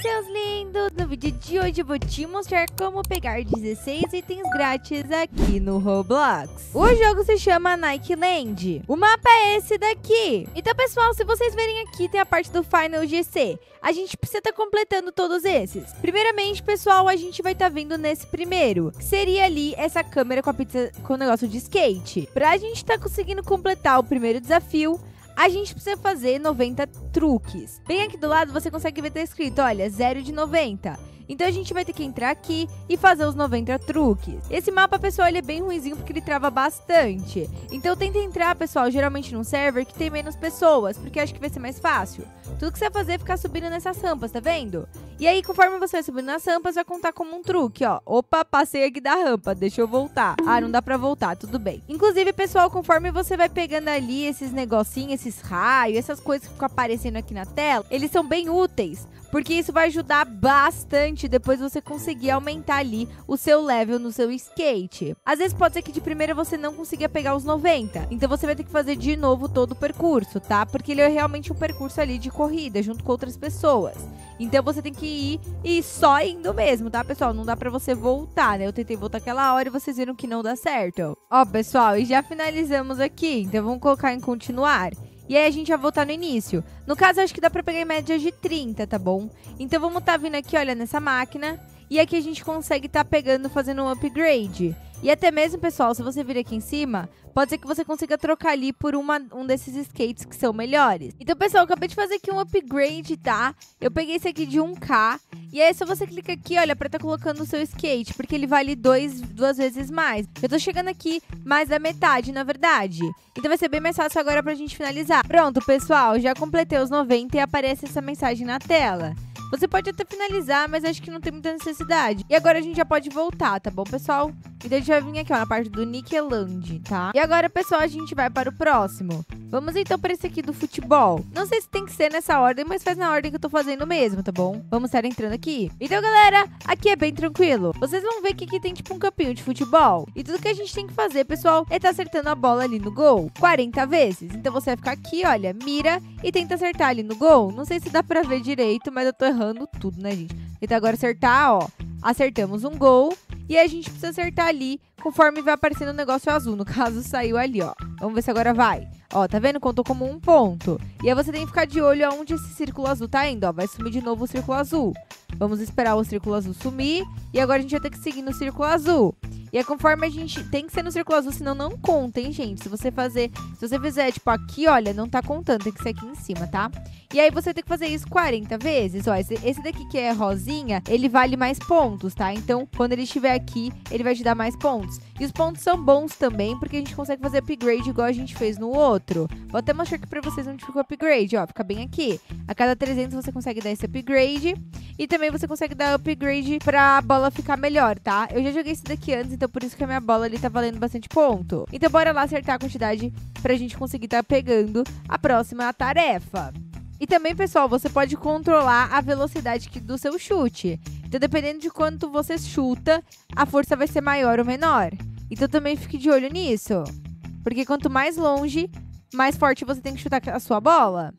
seus lindos! No vídeo de hoje eu vou te mostrar como pegar 16 itens grátis aqui no Roblox. O jogo se chama Nike Land. O mapa é esse daqui. Então, pessoal, se vocês verem aqui, tem a parte do Final GC. A gente precisa estar tá completando todos esses. Primeiramente, pessoal, a gente vai estar tá vendo nesse primeiro. Que seria ali essa câmera com a pizza com o negócio de skate. Pra gente estar tá conseguindo completar o primeiro desafio, a gente precisa fazer 90 truques. Bem aqui do lado você consegue ver tá escrito, olha, 0 de 90. Então a gente vai ter que entrar aqui e fazer os 90 truques. Esse mapa, pessoal, ele é bem ruizinho porque ele trava bastante. Então tenta entrar, pessoal, geralmente num server que tem menos pessoas, porque acho que vai ser mais fácil. Tudo que você vai fazer é ficar subindo nessas rampas, tá vendo? E aí, conforme você vai subindo nas rampas, vai contar como um truque, ó. Opa, passei aqui da rampa, deixa eu voltar. Ah, não dá pra voltar, tudo bem. Inclusive, pessoal, conforme você vai pegando ali esses negocinhos, esses raios, essas coisas que ficam aparecendo aqui na tela, eles são bem úteis porque isso vai ajudar bastante depois você conseguir aumentar ali o seu level no seu skate. Às vezes pode ser que de primeira você não consiga pegar os 90, então você vai ter que fazer de novo todo o percurso, tá? Porque ele é realmente um percurso ali de corrida junto com outras pessoas. Então você tem que ir e só indo mesmo, tá, pessoal? Não dá pra você voltar, né? Eu tentei voltar aquela hora e vocês viram que não dá certo. Ó, pessoal, e já finalizamos aqui. Então vamos colocar em continuar. E aí a gente vai voltar no início. No caso, acho que dá pra pegar em média de 30, tá bom? Então vamos tá vindo aqui, olha, nessa máquina. E aqui a gente consegue tá pegando, fazendo um upgrade. E até mesmo, pessoal, se você vir aqui em cima, pode ser que você consiga trocar ali por uma, um desses skates que são melhores. Então, pessoal, acabei de fazer aqui um upgrade, tá? Eu peguei esse aqui de 1K. E aí, se você clica aqui, olha, pra tá colocando o seu skate, porque ele vale dois, duas vezes mais. Eu tô chegando aqui mais da metade, na verdade. Então vai ser bem mais fácil agora pra gente finalizar. Pronto, pessoal, já completei os 90 e aparece essa mensagem na tela. Você pode até finalizar, mas acho que não tem muita necessidade. E agora a gente já pode voltar, tá bom, pessoal? Então a gente vai vir aqui, ó, na parte do Nickeland, tá? E agora, pessoal, a gente vai para o próximo. Vamos então para esse aqui do futebol. Não sei se tem que ser nessa ordem, mas faz na ordem que eu tô fazendo mesmo, tá bom? Vamos estar entrando aqui. Então, galera, aqui é bem tranquilo. Vocês vão ver que aqui tem tipo um campinho de futebol. E tudo que a gente tem que fazer, pessoal, é estar tá acertando a bola ali no gol 40 vezes. Então você vai ficar aqui, olha, mira e tenta acertar ali no gol. Não sei se dá pra ver direito, mas eu tô errando tudo, né, gente? Então agora acertar, ó. Acertamos um gol. E a gente precisa acertar ali conforme vai aparecendo o negócio azul. No caso, saiu ali, ó. Vamos ver se agora vai. Ó, tá vendo? Contou como um ponto. E aí você tem que ficar de olho aonde esse círculo azul tá indo, ó. Vai sumir de novo o círculo azul. Vamos esperar o círculo azul sumir. E agora a gente vai ter que seguir no círculo azul. E é conforme a gente tem que ser no círculo azul, senão não conta, hein, gente? Se você fazer, se você fizer tipo aqui, olha, não tá contando, tem que ser aqui em cima, tá? E aí você tem que fazer isso 40 vezes. Ó, esse, esse daqui que é rosinha, ele vale mais pontos, tá? Então, quando ele estiver aqui, ele vai te dar mais pontos. E os pontos são bons também, porque a gente consegue fazer upgrade igual a gente fez no outro. Vou até mostrar aqui pra vocês onde fica o upgrade, ó. Fica bem aqui. A cada 300 você consegue dar esse upgrade. E também você consegue dar upgrade pra bola ficar melhor, tá? Eu já joguei esse daqui antes, então por isso que a minha bola ali tá valendo bastante ponto. Então bora lá acertar a quantidade pra gente conseguir tá pegando a próxima tarefa. E também, pessoal, você pode controlar a velocidade do seu chute. Então, dependendo de quanto você chuta, a força vai ser maior ou menor. Então, também fique de olho nisso. Porque quanto mais longe, mais forte você tem que chutar a sua bola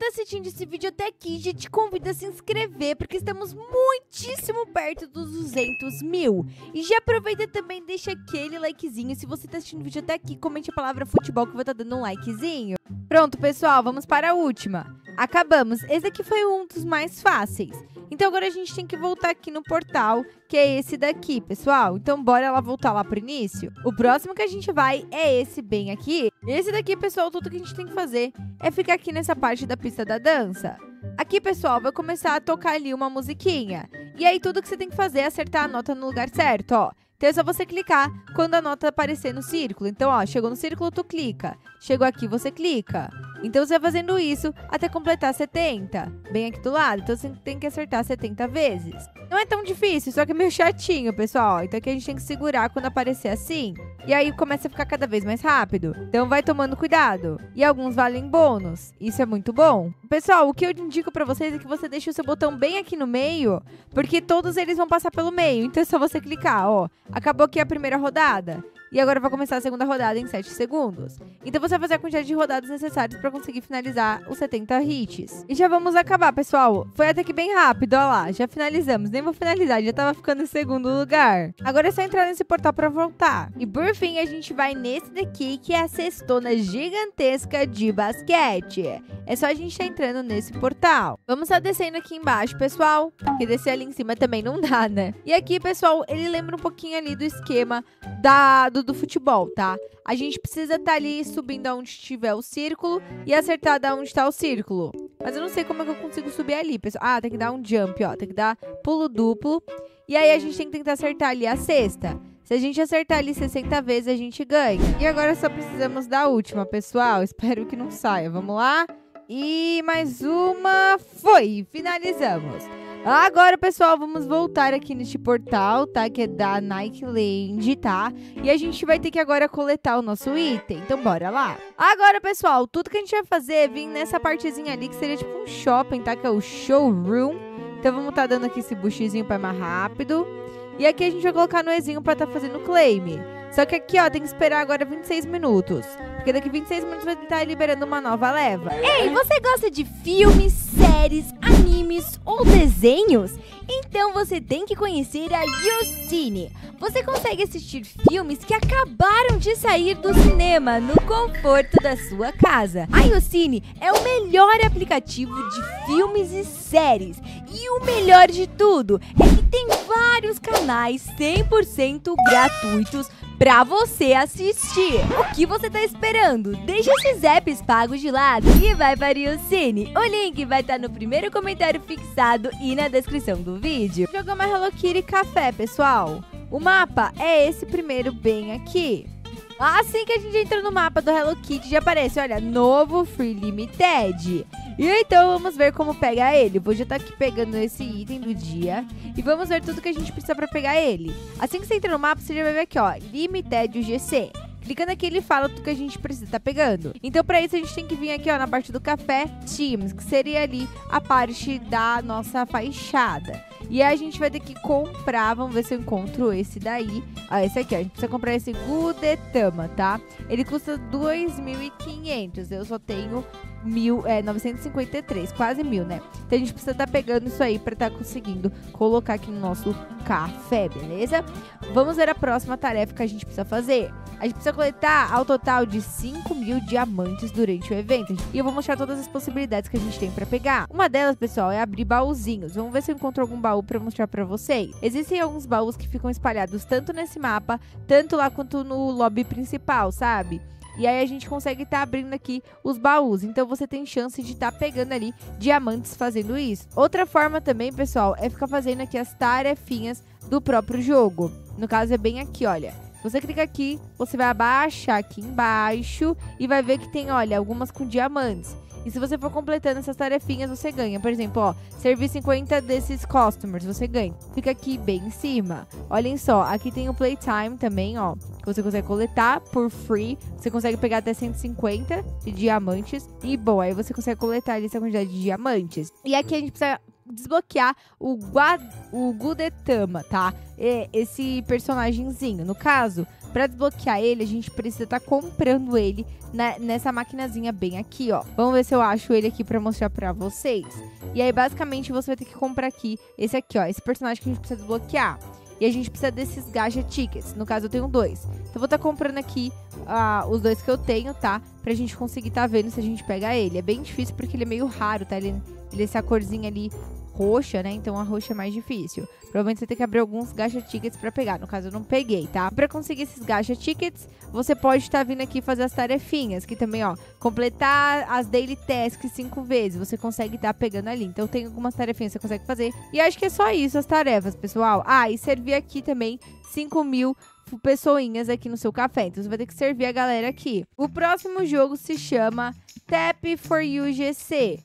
tá assistindo esse vídeo até aqui, já te convido a se inscrever, porque estamos muitíssimo perto dos 200 mil. E já aproveita também deixa aquele likezinho. Se você tá assistindo o vídeo até aqui, comente a palavra futebol que eu vou estar tá dando um likezinho. Pronto, pessoal, vamos para a última. Acabamos. Esse aqui foi um dos mais fáceis. Então agora a gente tem que voltar aqui no portal, que é esse daqui, pessoal. Então bora lá voltar lá pro início. O próximo que a gente vai é esse bem aqui. Esse daqui, pessoal, tudo que a gente tem que fazer é ficar aqui nessa parte da pista da dança. Aqui, pessoal, vai começar a tocar ali uma musiquinha. E aí tudo que você tem que fazer é acertar a nota no lugar certo, ó. Então é só você clicar quando a nota aparecer no círculo. Então, ó, chegou no círculo, tu clica. Chegou aqui, você clica. Então você vai fazendo isso até completar 70, bem aqui do lado. Então você tem que acertar 70 vezes. Não é tão difícil, só que é meio chatinho, pessoal. Então aqui a gente tem que segurar quando aparecer assim. E aí começa a ficar cada vez mais rápido. Então vai tomando cuidado. E alguns valem bônus. Isso é muito bom. Pessoal, o que eu indico para vocês é que você deixe o seu botão bem aqui no meio, porque todos eles vão passar pelo meio. Então é só você clicar, ó. Acabou aqui a primeira rodada. E agora vai começar a segunda rodada em 7 segundos. Então você vai fazer a quantidade de rodadas necessárias para conseguir finalizar os 70 hits. E já vamos acabar, pessoal. Foi até que bem rápido, ó lá. Já finalizamos. Nem vou finalizar, já tava ficando em segundo lugar. Agora é só entrar nesse portal para voltar. E por fim, a gente vai nesse daqui, que é a cestona gigantesca de basquete. É só a gente tá entrando nesse portal. Vamos tá descendo aqui embaixo, pessoal. Porque descer ali em cima também não dá, né? E aqui, pessoal, ele lembra um pouquinho ali do esquema da, do, do futebol, tá? A gente precisa estar tá ali subindo aonde estiver o círculo e acertar da onde está o círculo. Mas eu não sei como é que eu consigo subir ali, pessoal. Ah, tem que dar um jump, ó. Tem que dar pulo duplo. E aí a gente tem que tentar acertar ali a sexta. Se a gente acertar ali 60 vezes, a gente ganha. E agora só precisamos da última, pessoal. Espero que não saia. Vamos lá. E mais uma. Foi! Finalizamos. Agora, pessoal, vamos voltar aqui neste portal, tá? Que é da Nike Land, tá? E a gente vai ter que agora coletar o nosso item. Então, bora lá. Agora, pessoal, tudo que a gente vai fazer é vir nessa partezinha ali, que seria tipo um shopping, tá? Que é o showroom. Então, vamos estar tá dando aqui esse buchizinho pra ir mais rápido. E aqui a gente vai colocar no Ezinho pra estar tá fazendo claim. Só que aqui, ó, tem que esperar agora 26 minutos. Porque daqui 26 minutos vai estar liberando uma nova leva. Ei, você gosta de filmes, séries, animes ou desenhos? Então você tem que conhecer a Yocine. Você consegue assistir filmes que acabaram de sair do cinema no conforto da sua casa. A Yocine é o melhor aplicativo de filmes e séries. E o melhor de tudo é que tem vários canais 100% gratuitos pra você assistir. O que você tá esperando? Deixa esses apps pagos de lado e vai para o Cine. O link vai estar tá no primeiro comentário fixado e na descrição do vídeo. Jogamos Hello Kitty Café, pessoal. O mapa é esse primeiro bem aqui. Assim que a gente entra no mapa do Hello Kitty, já aparece, olha, novo Free Limited. E então vamos ver como pegar ele. Vou já estar tá aqui pegando esse item do dia. E vamos ver tudo que a gente precisa para pegar ele. Assim que você entra no mapa, você já vai ver aqui, ó, Limited UGC. Clicando aqui, ele fala tudo que a gente precisa estar tá pegando. Então, para isso, a gente tem que vir aqui, ó, na parte do café Teams, que seria ali a parte da nossa fachada. E aí a gente vai ter que comprar, vamos ver se eu encontro esse daí. Ah, esse aqui, ó. A gente precisa comprar esse Gudetama, tá? Ele custa 2.500. Eu só tenho mil, é, 953, quase mil, né? Então a gente precisa estar tá pegando isso aí para estar tá conseguindo colocar aqui no nosso café, beleza? Vamos ver a próxima tarefa que a gente precisa fazer. A gente precisa coletar ao total de 5 mil diamantes durante o evento. E eu vou mostrar todas as possibilidades que a gente tem para pegar. Uma delas, pessoal, é abrir baúzinhos. Vamos ver se eu encontro algum baú para mostrar para vocês. Existem alguns baús que ficam espalhados tanto nesse mapa, tanto lá quanto no lobby principal, sabe? E aí a gente consegue estar tá abrindo aqui os baús. Então você tem chance de estar tá pegando ali diamantes fazendo isso. Outra forma também, pessoal, é ficar fazendo aqui as tarefinhas do próprio jogo. No caso é bem aqui, olha. Você clica aqui, você vai abaixar aqui embaixo e vai ver que tem, olha, algumas com diamantes. E se você for completando essas tarefinhas, você ganha. Por exemplo, ó, servir 50 desses customers, você ganha. Fica aqui bem em cima. Olhem só, aqui tem o Playtime também, ó. Que você consegue coletar por free. Você consegue pegar até 150 de diamantes. E, bom, aí você consegue coletar essa quantidade de diamantes. E aqui a gente precisa desbloquear o, Gua, o Gudetama, tá? É esse personagemzinho. No caso, para desbloquear ele, a gente precisa estar tá comprando ele na, nessa maquinazinha bem aqui, ó. Vamos ver se eu acho ele aqui para mostrar para vocês. E aí, basicamente, você vai ter que comprar aqui esse aqui, ó. Esse personagem que a gente precisa desbloquear. E a gente precisa desses gacha tickets. No caso, eu tenho dois. Então, vou estar tá comprando aqui uh, os dois que eu tenho, tá? Pra gente conseguir estar tá vendo se a gente pega ele. É bem difícil porque ele é meio raro, tá? Ele, ele é essa corzinha ali roxa, né? Então a roxa é mais difícil. Provavelmente você tem que abrir alguns gacha tickets para pegar. No caso, eu não peguei, tá? Para conseguir esses gacha tickets, você pode estar tá vindo aqui fazer as tarefinhas, que também, ó, completar as daily tasks cinco vezes. Você consegue estar tá pegando ali. Então tem algumas tarefinhas que você consegue fazer. E acho que é só isso as tarefas, pessoal. Ah, e servir aqui também 5 mil pessoinhas aqui no seu café. Então você vai ter que servir a galera aqui. O próximo jogo se chama Tap for UGC.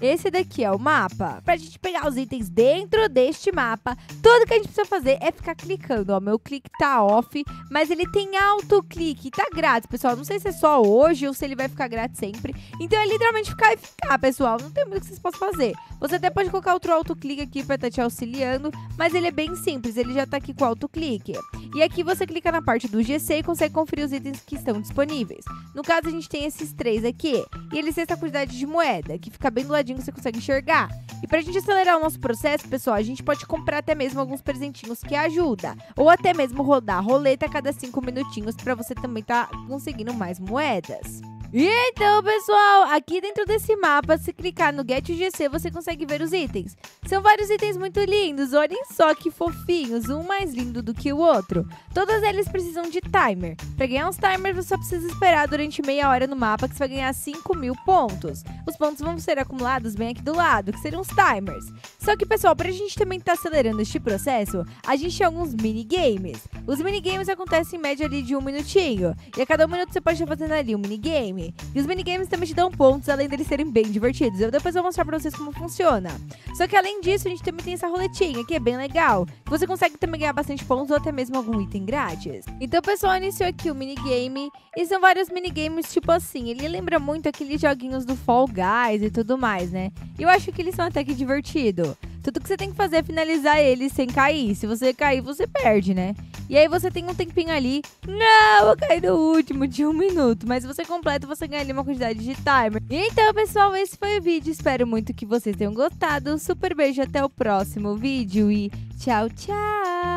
Esse daqui é o mapa. Pra gente pegar os itens dentro deste mapa, tudo que a gente precisa fazer é ficar clicando. Ó, meu clique tá off, mas ele tem autoclique. Tá grátis, pessoal. Não sei se é só hoje ou se ele vai ficar grátis sempre. Então é literalmente ficar e ficar, pessoal. Não tem muito que vocês possam fazer. Você até pode colocar outro autoclique aqui pra estar tá te auxiliando, mas ele é bem simples. Ele já tá aqui com autoclique. E aqui você clica na parte do GC e consegue conferir os itens que estão disponíveis. No caso, a gente tem esses três aqui. E eles têm essa quantidade de moeda, que fica bem do ladinho, você consegue enxergar. E pra gente acelerar o nosso processo, pessoal, a gente pode comprar até mesmo alguns presentinhos que ajuda. Ou até mesmo rodar a roleta a cada 5 minutinhos para você também tá conseguindo mais moedas. E então, pessoal, aqui dentro desse mapa, se clicar no Get GC, você consegue ver os itens. São vários itens muito lindos, olhem só que fofinhos, um mais lindo do que o outro. Todos eles precisam de timer. Para ganhar uns timers, você só precisa esperar durante meia hora no mapa, que você vai ganhar 5 mil pontos. Os pontos vão ser acumulados bem aqui do lado, que seriam os timers. Só que, pessoal, para a gente também estar tá acelerando este processo, a gente tem alguns minigames. Os minigames acontecem em média ali de um minutinho. E a cada um minuto você pode estar fazendo ali um minigame. E os minigames também te dão pontos, além deles serem bem divertidos. Eu depois vou mostrar pra vocês como funciona. Só que além disso, a gente também tem essa roletinha, que é bem legal. Você consegue também ganhar bastante pontos ou até mesmo algum item grátis. Então, pessoal, iniciou aqui o minigame. E são vários minigames, tipo assim, ele lembra muito aqueles joguinhos do Fall Guys e tudo mais, né? E eu acho que eles são até que divertidos. Tudo que você tem que fazer é finalizar ele sem cair. Se você cair, você perde, né? E aí você tem um tempinho ali. Não, eu caí no último de um minuto. Mas se você completa, você ganha ali uma quantidade de timer. Então, pessoal, esse foi o vídeo. Espero muito que vocês tenham gostado. Super beijo, até o próximo vídeo e tchau, tchau!